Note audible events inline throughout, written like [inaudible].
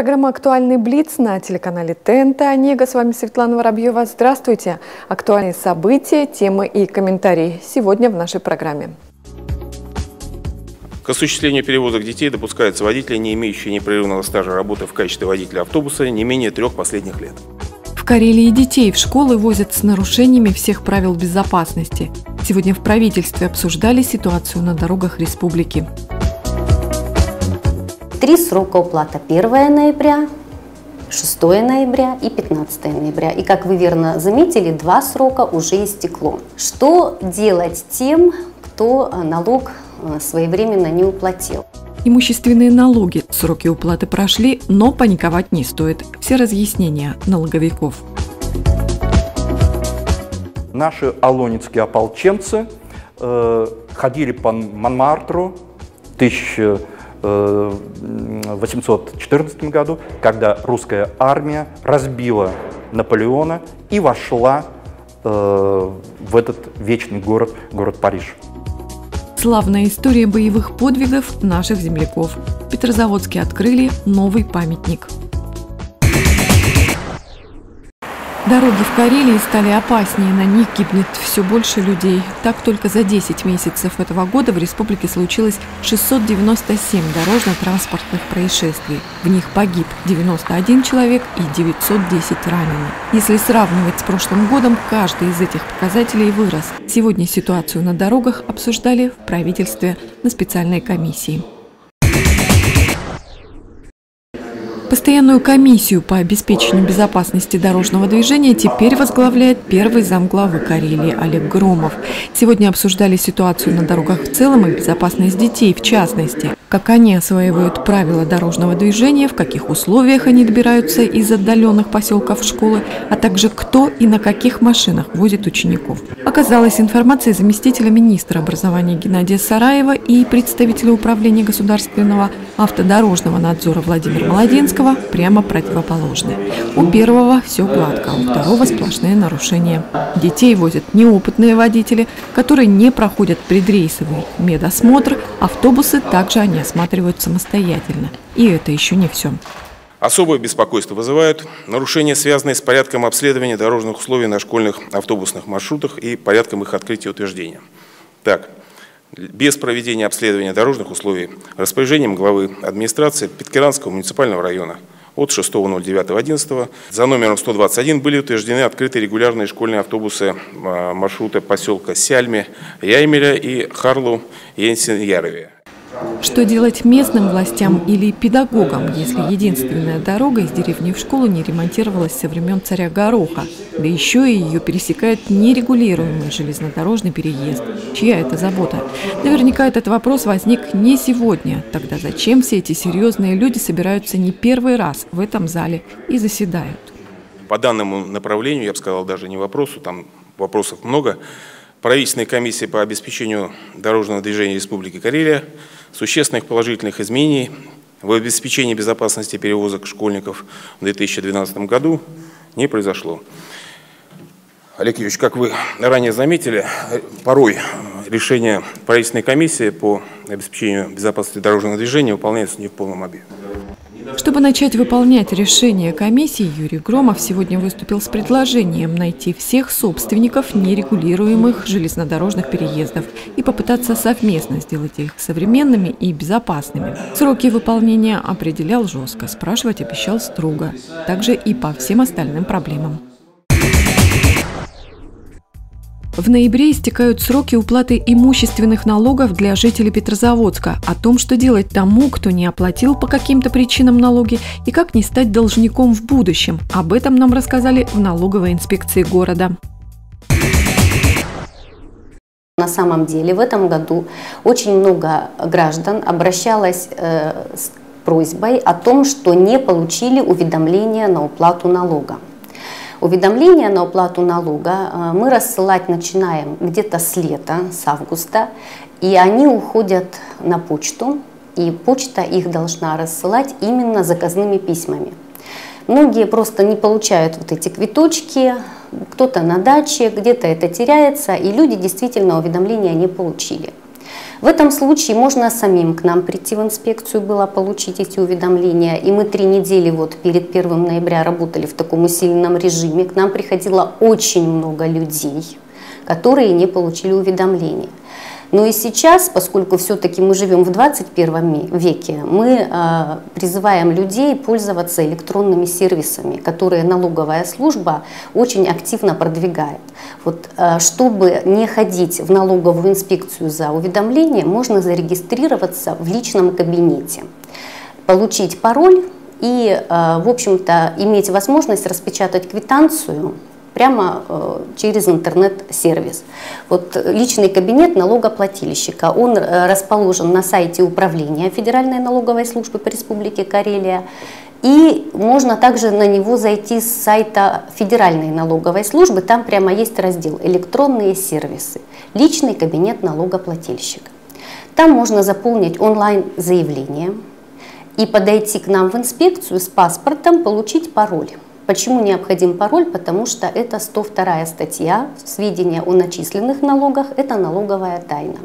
программа «Актуальный Блиц» на телеканале ТНТ «Онега». С вами Светлана Воробьева. Здравствуйте. Актуальные события, темы и комментарии сегодня в нашей программе. К осуществлению перевозок детей допускаются водители, не имеющие непрерывного стажа работы в качестве водителя автобуса не менее трех последних лет. В Карелии детей в школы возят с нарушениями всех правил безопасности. Сегодня в правительстве обсуждали ситуацию на дорогах республики. Три срока уплаты. 1 ноября, 6 ноября и 15 ноября. И, как вы верно заметили, два срока уже истекло. Что делать тем, кто э, налог э, своевременно не уплатил? Имущественные налоги. Сроки уплаты прошли, но паниковать не стоит. Все разъяснения налоговиков. Наши алонецкие ополченцы э, ходили по Монмартру 1000 1814 году, когда русская армия разбила Наполеона и вошла э, в этот вечный город, город Париж. Славная история боевых подвигов наших земляков. В Петрозаводске открыли новый памятник – Дороги в Карелии стали опаснее, на них гибнет все больше людей. Так только за 10 месяцев этого года в республике случилось 697 дорожно-транспортных происшествий. В них погиб 91 человек и 910 ранены. Если сравнивать с прошлым годом, каждый из этих показателей вырос. Сегодня ситуацию на дорогах обсуждали в правительстве на специальной комиссии. Постоянную комиссию по обеспечению безопасности дорожного движения теперь возглавляет первый замглавы Карелии Олег Громов. Сегодня обсуждали ситуацию на дорогах в целом и безопасность детей в частности. Как они осваивают правила дорожного движения, в каких условиях они добираются из отдаленных поселков в школы, а также кто и на каких машинах возит учеников. Оказалась информация заместителя министра образования Геннадия Сараева и представителя управления государственного автодорожного надзора Владимира Молоденского Зеленского прямо противоположны. У первого все гладко, а у второго сплошные нарушения. Детей возят неопытные водители, которые не проходят предрейсовый медосмотр. Автобусы также они осматривают самостоятельно. И это еще не все. Особое беспокойство вызывают нарушения, связанные с порядком обследования дорожных условий на школьных автобусных маршрутах и порядком их открытия и утверждения. Так, без проведения обследования дорожных условий распоряжением главы администрации Питкиранского муниципального района от 6.09.11 за номером 121 были утверждены открытые регулярные школьные автобусы а, маршрута поселка Сяльме, Яймеля и Харлу Йенсен-Ярове. Что делать местным властям или педагогам, если единственная дорога из деревни в школу не ремонтировалась со времен царя Гороха, да еще и ее пересекает нерегулируемый железнодорожный переезд? Чья это забота? Наверняка этот вопрос возник не сегодня. Тогда зачем все эти серьезные люди собираются не первый раз в этом зале и заседают? По данному направлению, я бы сказал, даже не вопросу, там вопросов много, правительственной комиссии по обеспечению дорожного движения Республики Карелия существенных положительных изменений в обеспечении безопасности перевозок школьников в 2012 году не произошло. Олег Юрьевич, как вы ранее заметили, порой решения правительственной комиссии по обеспечению безопасности дорожного движения выполняются не в полном объеме. Чтобы начать выполнять решение комиссии, Юрий Громов сегодня выступил с предложением найти всех собственников нерегулируемых железнодорожных переездов и попытаться совместно сделать их современными и безопасными. Сроки выполнения определял жестко, спрашивать обещал строго, также и по всем остальным проблемам. В ноябре истекают сроки уплаты имущественных налогов для жителей Петрозаводска. О том, что делать тому, кто не оплатил по каким-то причинам налоги и как не стать должником в будущем. Об этом нам рассказали в налоговой инспекции города. На самом деле в этом году очень много граждан обращалось э, с просьбой о том, что не получили уведомления на уплату налога. Уведомления на уплату налога э, мы рассылать начинаем где-то с лета, с августа, и они уходят на почту, и почта их должна рассылать именно заказными письмами. Многие просто не получают вот эти квиточки, кто-то на даче, где-то это теряется, и люди действительно уведомления не получили. В этом случае можно самим к нам прийти в инспекцию, было получить эти уведомления. И мы три недели вот перед 1 ноября работали в таком усиленном режиме. К нам приходило очень много людей, которые не получили уведомления. Но и сейчас, поскольку все-таки мы живем в 21 веке, мы э, призываем людей пользоваться электронными сервисами, которые налоговая служба очень активно продвигает. Вот, э, чтобы не ходить в налоговую инспекцию за уведомлением, можно зарегистрироваться в личном кабинете, получить пароль и, э, в общем-то, иметь возможность распечатать квитанцию прямо э, через интернет-сервис. Вот личный кабинет налогоплательщика, он э, расположен на сайте управления Федеральной налоговой службы по Республике Карелия. И можно также на него зайти с сайта Федеральной налоговой службы, там прямо есть раздел «Электронные сервисы», личный кабинет налогоплательщика. Там можно заполнить онлайн-заявление и подойти к нам в инспекцию с паспортом, получить пароль. Почему необходим пароль? Потому что это 102 статья, сведения о начисленных налогах, это налоговая тайна.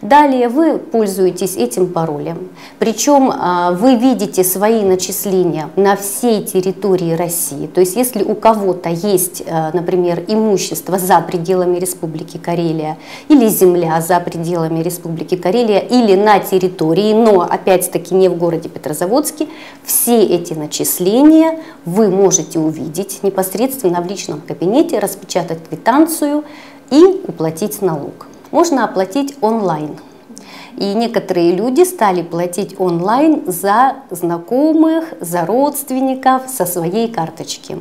Далее вы пользуетесь этим паролем, причем а, вы видите свои начисления на всей территории России. То есть если у кого-то есть, а, например, имущество за пределами Республики Карелия или земля за пределами Республики Карелия или на территории, но опять-таки не в городе Петрозаводске, все эти начисления вы можете увидеть непосредственно в личном кабинете, распечатать квитанцию и уплатить налог можно оплатить онлайн. И некоторые люди стали платить онлайн за знакомых, за родственников со своей карточки.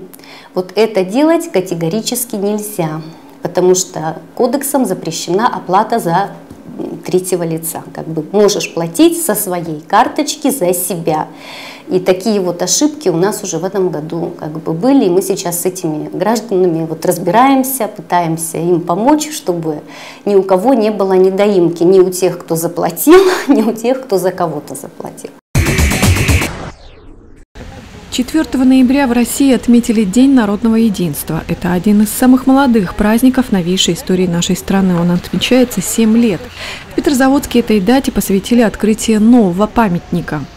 Вот это делать категорически нельзя, потому что кодексом запрещена оплата за третьего лица. Как бы можешь платить со своей карточки за себя. И такие вот ошибки у нас уже в этом году как бы были, и мы сейчас с этими гражданами вот разбираемся, пытаемся им помочь, чтобы ни у кого не было недоимки, ни у тех, кто заплатил, [laughs] ни у тех, кто за кого-то заплатил. 4 ноября в России отметили День народного единства. Это один из самых молодых праздников новейшей истории нашей страны. Он отмечается 7 лет. В Петрозаводске этой дате посвятили открытие нового памятника –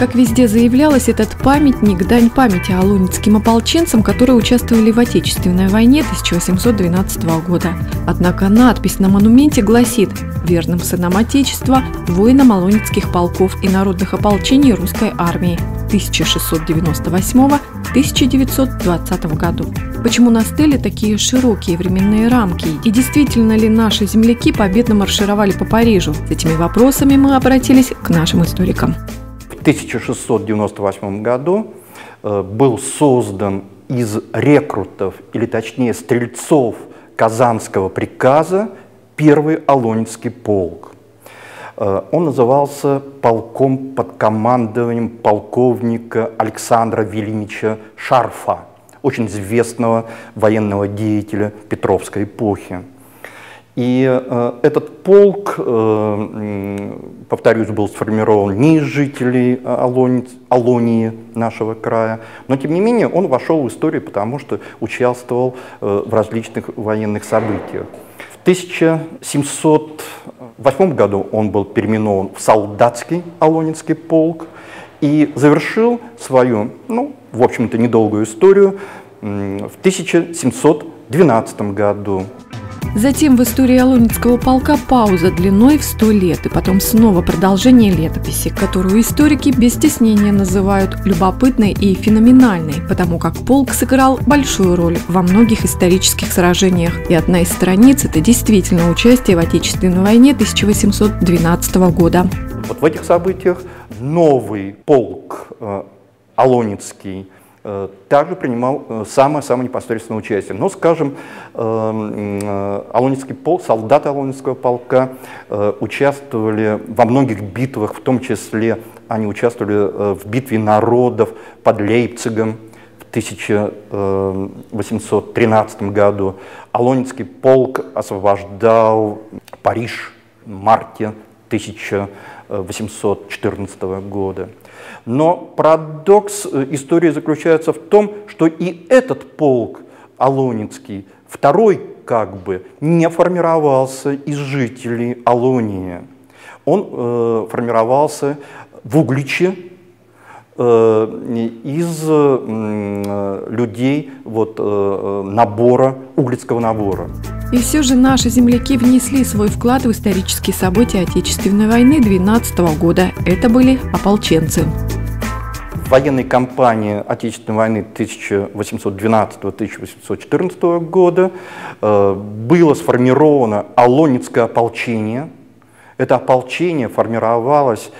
как везде заявлялось, этот памятник – дань памяти алунецким ополченцам, которые участвовали в Отечественной войне 1812 года. Однако надпись на монументе гласит «Верным сынам Отечества, воинам алунецких полков и народных ополчений русской армии 1698-1920 году». Почему на стеле такие широкие временные рамки? И действительно ли наши земляки победно маршировали по Парижу? С этими вопросами мы обратились к нашим историкам. 1698 году э, был создан из рекрутов, или точнее стрельцов Казанского приказа, первый Алонецкий полк. Э, он назывался полком под командованием полковника Александра Велимича Шарфа, очень известного военного деятеля Петровской эпохи. И э, этот полк, э, повторюсь, был сформирован не из жителей Алони, Алонии нашего края, но тем не менее он вошел в историю, потому что участвовал э, в различных военных событиях. В 1708 году он был переименован в солдатский Алонинский полк и завершил свою, ну, в общем-то, недолгую историю в 1712 году. Затем в истории Алунинского полка пауза длиной в 100 лет, и потом снова продолжение летописи, которую историки без стеснения называют любопытной и феноменальной, потому как полк сыграл большую роль во многих исторических сражениях. И одна из страниц – это действительно участие в Отечественной войне 1812 года. Вот в этих событиях новый полк э, Алонинский – также принимал самое-самое э, непосредственное участие. Но, скажем, э, Алонинский полк, солдаты Алонинского полка участвовали во многих битвах, в том числе они участвовали в битве народов под Лейпцигом в 1813 году. Алонинский полк освобождал Париж в марте 1814 года. Но парадокс э, истории заключается в том, что и этот полк Алонинский, второй как бы не формировался из жителей Алонии. Он э, формировался в Угличе из э, людей вот, э, набора, углицкого набора. И все же наши земляки внесли свой вклад в исторические события Отечественной войны 12 года. Это были ополченцы военной кампании Отечественной войны 1812-1814 года э, было сформировано Алонецкое ополчение. Это ополчение формировалось э,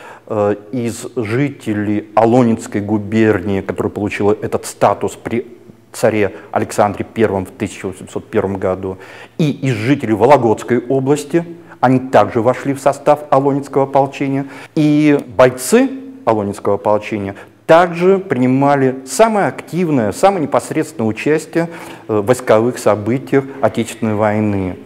из жителей Алонецкой губернии, которая получила этот статус при царе Александре I в 1801 году, и из жителей Вологодской области. Они также вошли в состав Алонецкого ополчения. И бойцы Алонецкого ополчения также принимали самое активное, самое непосредственное участие э, в войсковых событиях Отечественной войны.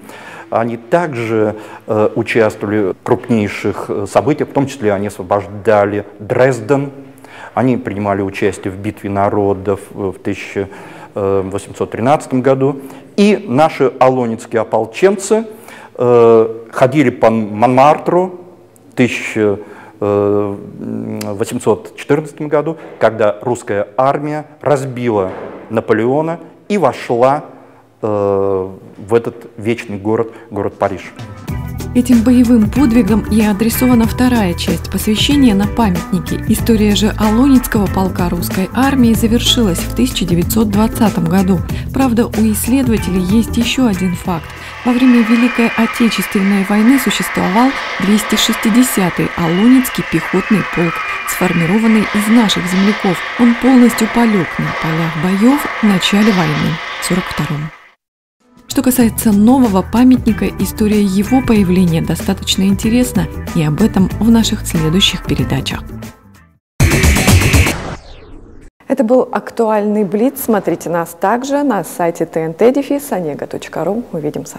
Они также э, участвовали в крупнейших э, событиях, в том числе они освобождали Дрезден, они принимали участие в битве народов в 1813 году. И наши алонецкие ополченцы ходили по Монмартру 1000 в 814 году, когда русская армия разбила Наполеона и вошла э, в этот вечный город, город Париж. Этим боевым подвигом и адресована вторая часть посвящения на памятники. История же Алонецкого полка русской армии завершилась в 1920 году. Правда, у исследователей есть еще один факт. Во время Великой Отечественной войны существовал 260-й Алунецкий пехотный полк, сформированный из наших земляков. Он полностью полег на полях боев в начале войны, в 42-м. Что касается нового памятника, история его появления достаточно интересна, и об этом в наших следующих передачах. Это был актуальный Блиц. Смотрите нас также на сайте tntdefisanega.ru. Увидимся.